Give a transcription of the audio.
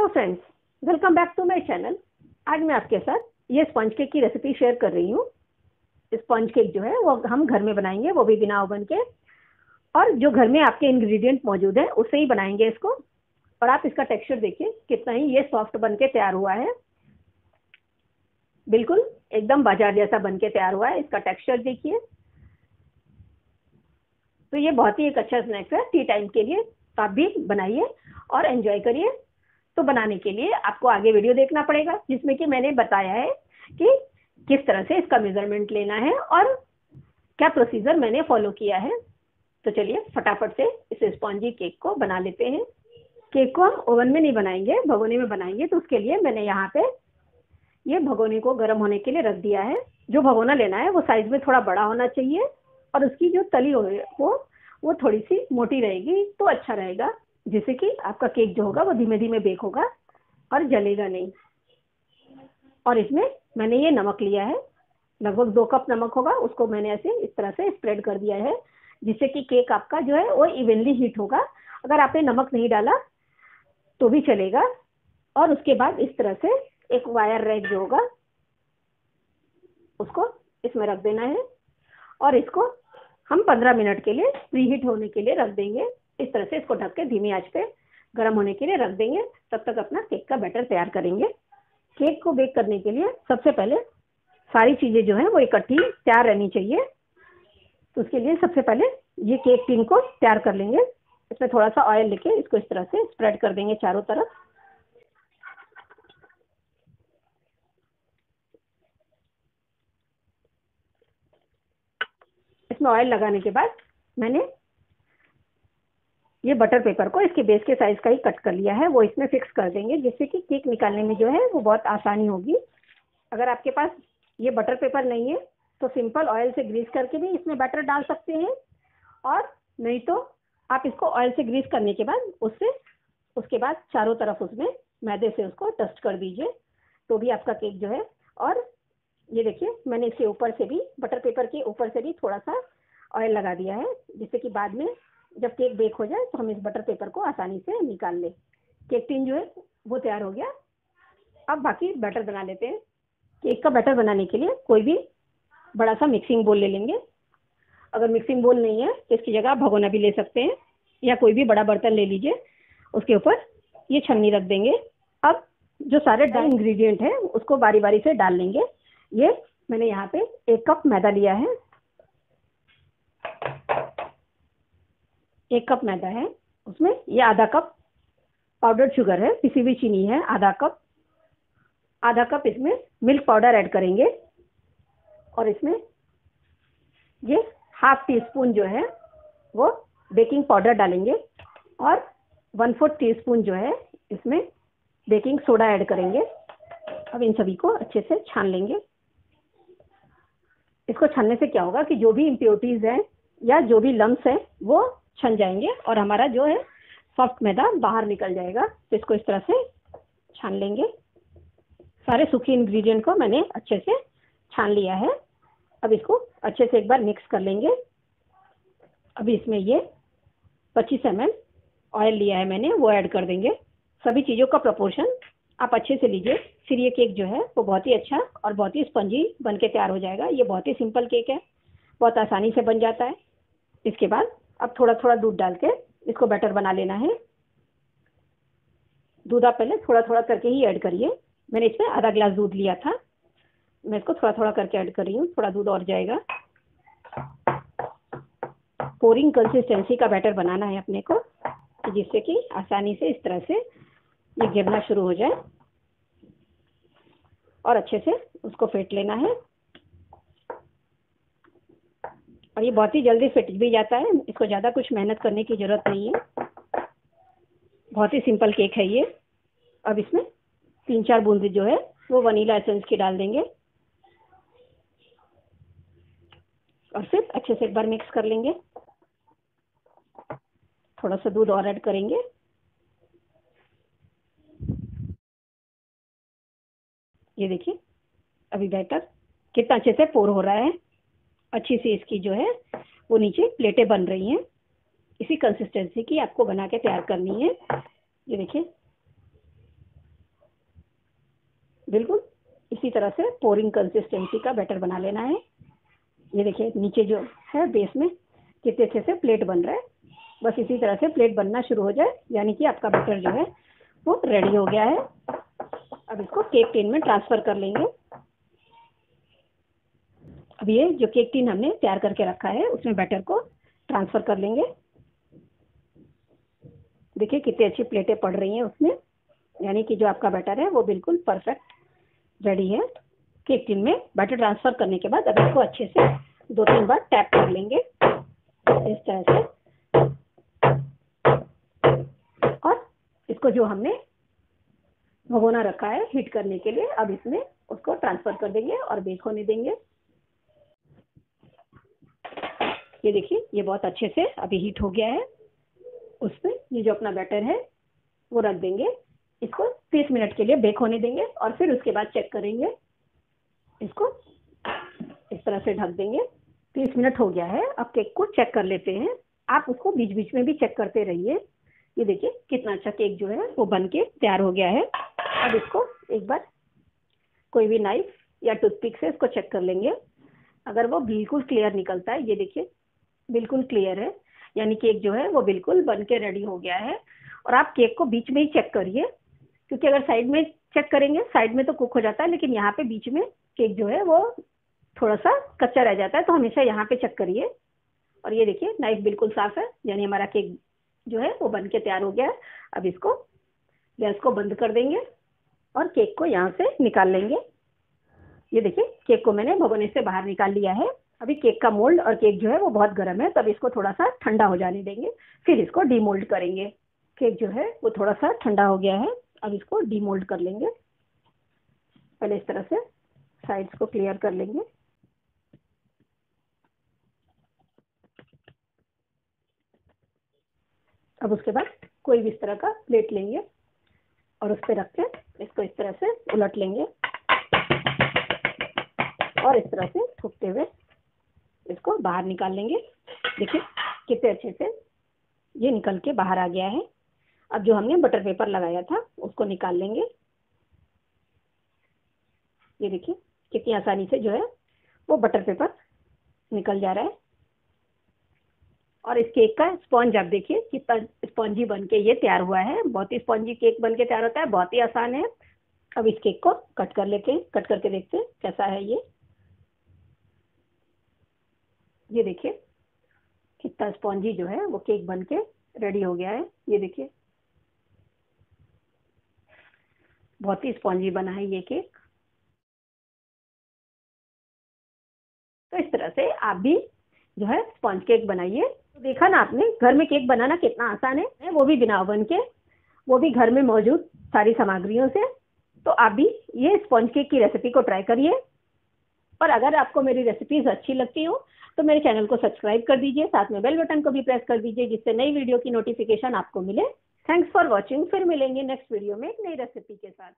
Hello friends, welcome back to my channel. आज मैं आपके साथ ये स्पंज केक की रेसिपी शेयर कर रही हूँ। स्पंज केक जो है, वो हम घर में बनाएँगे, वो भी बिना ओवन के। और जो घर में आपके इंग्रेडिएंट मौजूद है उससे ही बनाएँगे इसको। और आप इसका टेक्सचर देखिए, कितना ही ये सॉफ्ट बन के तैयार हुआ है। बिल्कुल एकदम बाज़ार जैसा बन के तैयार हुआ है, इसका टेक्स्चर देखिए। तो ये बहुत ही एक अच्छा स्नैक्स है टी टाइम के लिए। आप भी बनाइए और एंजॉय करिए। तो बनाने के लिए आपको आगे वीडियो देखना पड़ेगा, जिसमें कि मैंने बताया है कि किस तरह से इसका मेज़रमेंट लेना है और क्या प्रोसीजर मैंने फॉलो किया है। तो चलिए फटाफट से इस स्पॉन्जी केक को बना लेते हैं। केक को हम ओवन में नहीं बनाएँगे, भगोने में बनाएँगे तो उसके लिए मैंने यहाँ पे ये भगोने को गर्म होने के लिए रख दिया है। जो भगोना लेना है, वो साइज़ में थोड़ा बड़ा होना चाहिए और उसकी जो तली हो, वो वो थोड़ी सी मोटी रहेगी तो अच्छा रहेगा। जिससे कि आपका केक जो होगा वो धीमे धीमे बेक होगा और जलेगा नहीं। और इसमें मैंने ये नमक लिया है। लगभग दो कप नमक होगा, उसको मैंने ऐसे इस तरह से स्प्रेड कर दिया है, जिससे कि केक आपका जो है वो इवनली हीट होगा। अगर आपने नमक नहीं डाला तो भी चलेगा। और उसके बाद इस तरह से एक वायर रैक जो होगा, उसको इसमें रख देना है। और इसको हम 15 मिनट के लिए प्री हीट होने के लिए रख देंगे। इस तरह से इसको ढक के धीमी आँच पे गर्म होने के लिए रख देंगे। तब तक अपना केक का बैटर तैयार करेंगे। केक को बेक करने के लिए सबसे पहले सारी चीज़ें जो हैं वो इकट्ठी तैयार रहनी चाहिए। तो उसके लिए सबसे पहले ये केक टीन को तैयार कर लेंगे। इसमें थोड़ा सा ऑयल लेके इसको इस तरह से स्प्रेड कर देंगे चारों तरफ़। इसमें ऑयल लगाने के बाद मैंने ये बटर पेपर को इसके बेस के साइज़ का ही कट कर लिया है। वो इसमें फिक्स कर देंगे, जिससे कि केक निकालने में जो है वो बहुत आसानी होगी। अगर आपके पास ये बटर पेपर नहीं है तो सिंपल ऑयल से ग्रीस करके भी इसमें बैटर डाल सकते हैं। और नहीं तो आप इसको ऑयल से ग्रीस करने के बाद उससे, उसके बाद चारों तरफ़ उसमें मैदे से उसको टस्ट कर दीजिए तो भी आपका केक जो है। और ये देखिए, मैंने इसके ऊपर से भी बटर पेपर के ऊपर से भी थोड़ा सा ऑयल लगा दिया है, जिससे कि बाद में जब केक बेक हो जाए तो हम इस बटर पेपर को आसानी से निकाल लें। केक टिन जो है, वो तैयार हो गया। अब बाकी बैटर बना लेते हैं। केक का बैटर बनाने के लिए कोई भी बड़ा सा मिक्सिंग बोल ले लेंगे। अगर मिक्सिंग बोल नहीं है तो इसकी जगह आप भगोना भी ले सकते हैं, या कोई भी बड़ा बर्तन ले लीजिए। उसके ऊपर ये छन्नी रख देंगे। अब जो सारे ड्राई इंग्रेडिएंट हैं, उसको बारी बारी से डाल लेंगे। ये मैंने यहाँ पे एक कप मैदा लिया है। एक कप मैदा है, उसमें ये आधा कप पाउडर शुगर है पिसी हुई चीनी है, आधा कप आधा कप इसमें मिल्क पाउडर ऐड करेंगे और इसमें ये हाफ़ टी स्पून जो है, वो बेकिंग पाउडर डालेंगे और वन फोर्थ टी स्पून जो है, इसमें बेकिंग सोडा ऐड करेंगे। अब इन सभी को अच्छे से छान लेंगे। इसको छानने से क्या होगा कि जो भी इम्प्योरिटीज़ हैं या जो भी लम्स हैं, वो छन जाएँगे और हमारा जो है सॉफ्ट मैदा बाहर निकल जाएगा तो इसको इस तरह से छान लेंगे। सारे सूखे इंग्रेडिएंट को मैंने अच्छे से छान लिया है। अब इसको अच्छे से एक बार मिक्स कर लेंगे। अभी इसमें ये 25 एम ऑयल लिया है मैंने, वो ऐड कर देंगे। सभी चीज़ों का प्रपोर्शन आप अच्छे से लीजिए। फिर ये केक जो है, वो बहुत ही अच्छा और बहुत ही स्पंजी बन के तैयार हो जाएगा। ये बहुत ही सिंपल केक है, बहुत आसानी से बन जाता है। इसके बाद अब थोड़ा थोड़ा दूध डाल के इसको बैटर बना लेना है। दूध आप पहले थोड़ा थोड़ा करके ही ऐड करिए। मैंने इसमें आधा गिलास दूध लिया था। मैं इसको थोड़ा थोड़ा करके ऐड कर रही हूँ। थोड़ा दूध और जाएगा। पोरिंग कंसिस्टेंसी का बैटर बनाना है अपने को, जिससे कि आसानी से इस तरह से ये गिरना शुरू हो जाए। और अच्छे से उसको फेंट लेना है। और ये बहुत ही जल्दी फिट भी जाता है। इसको ज़्यादा कुछ मेहनत करने की ज़रूरत नहीं है। बहुत ही सिंपल केक है ये। अब इसमें तीन चार बूंदी जो है, वो वनीला एसेंस की डाल देंगे। और फिर अच्छे से एक बार मिक्स कर लेंगे। थोड़ा सा दूध और ऐड करेंगे। ये देखिए, अभी बैटर। कितना अच्छे से पोर हो रहा है। अच्छी सी इसकी जो है, वो नीचे प्लेटें बन रही हैं। इसी कंसिस्टेंसी की आपको बना के तैयार करनी है। ये देखिए। बिल्कुल, इसी तरह से पोरिंग कंसिस्टेंसी का बैटर बना लेना है। ये देखिए, नीचे जो है बेस में कितने अच्छे से प्लेट बन रहा है। बस इसी तरह से प्लेट बनना शुरू हो जाए, यानी कि आपका बैटर जो है, वो रेडी हो गया है। अब इसको केक टिन में ट्रांसफ़र कर लेंगे। अब ये जो केक टिन हमने तैयार करके रखा है, उसमें बैटर को ट्रांसफ़र कर लेंगे। देखिए कितनी अच्छी प्लेटें पड़ रही हैं उसमें। यानी कि जो आपका बैटर है, वो बिल्कुल परफेक्ट रेडी है। केक टिन में बैटर ट्रांसफ़र करने के बाद अब इसको अच्छे से दो तीन बार टैप कर लेंगे। इस तरह से। और इसको जो हमने भगोना रखा है, हीट करने के लिए, अब इसमें उसको ट्रांसफ़र कर देंगे और बेक होने देंगे। ये देखिए, ये बहुत अच्छे से अभी हीट हो गया है। उसमें ये जो अपना बैटर है, वो रख देंगे। इसको 30 मिनट के लिए बेक होने देंगे और फिर उसके बाद चेक करेंगे। इसको इस तरह से ढक देंगे। 30 मिनट हो गया है, अब केक को चेक कर लेते हैं। आप उसको बीच बीच में भी चेक करते रहिए। ये देखिए, कितना अच्छा केक जो है, वो बन के तैयार हो गया है। अब इसको एक बार कोई भी नाइफ या टूथपिक से इसको चेक कर लेंगे। अगर वो बिल्कुल क्लियर निकलता है, ये देखिए बिल्कुल क्लियर है। यानी केक जो है वो बिल्कुल बन के रेडी हो गया है। और आप केक को बीच में ही चेक करिए, क्योंकि अगर साइड में चेक करेंगे साइड में तो कुक हो जाता है, लेकिन यहाँ पे बीच में केक जो है वो थोड़ा सा कच्चा रह जाता है तो हमेशा यहाँ पे चेक करिए। और ये देखिए नाइफ बिल्कुल साफ़ है, यानी हमारा केक जो है वो बन के तैयार हो गया है। अब इसको गैस को बंद कर देंगे और केक को यहाँ से निकाल लेंगे। ये देखिए, केक को मैंने भगोने से बाहर निकाल लिया है। अभी केक का मोल्ड और केक जो है वो बहुत गर्म है, तब इसको थोड़ा सा ठंडा हो जाने देंगे। फिर इसको डीमोल्ड करेंगे। केक जो है वो थोड़ा सा ठंडा हो गया है, अब इसको डीमोल्ड कर लेंगे। पहले इस तरह से साइड्स को क्लियर कर लेंगे। अब उसके बाद कोई भी इस तरह का प्लेट लेंगे और उस पर रख के इसको इस तरह से उलट लेंगे और इस तरह से ठुकते हुए इसको बाहर निकाल लेंगे। देखिए, कितने अच्छे से ये निकल के बाहर आ गया है। अब जो हमने बटर पेपर लगाया था, उसको निकाल लेंगे। ये देखिए, कितनी आसानी से जो है, वो बटर पेपर निकल जा रहा है। और इस केक का स्पॉन्ज आप देखिए, कितना स्पॉन्जी बन के ये तैयार हुआ है। बहुत ही स्पॉन्जी केक बन के तैयार होता है, बहुत ही आसान है। अब इस केक को कट कर लेते हैं। कट करके देखते हैं, कैसा है ये। ये देखिए, कितना स्पॉन्जी जो है, वो केक बन के रेडी हो गया है। ये देखिए। बहुत ही स्पॉन्जी बना है ये केक। तो इस तरह से आप भी जो है, स्पॉन्ज केक बनाइए। तो देखा ना आपने, घर में केक बनाना कितना आसान है। वो भी बिना ओवन के, वो भी घर में मौजूद सारी सामग्रियों से। तो आप भी ये स्पॉन्ज केक की रेसिपी को ट्राई करिए। और अगर आपको मेरी रेसिपीज़ अच्छी लगती हो तो मेरे चैनल को सब्सक्राइब कर दीजिए, साथ में बेल बटन को भी प्रेस कर दीजिए, जिससे नई वीडियो की नोटिफिकेशन आपको मिले। थैंक्स फॉर वॉचिंग फिर मिलेंगे नेक्स्ट वीडियो में एक नई रेसिपी के साथ।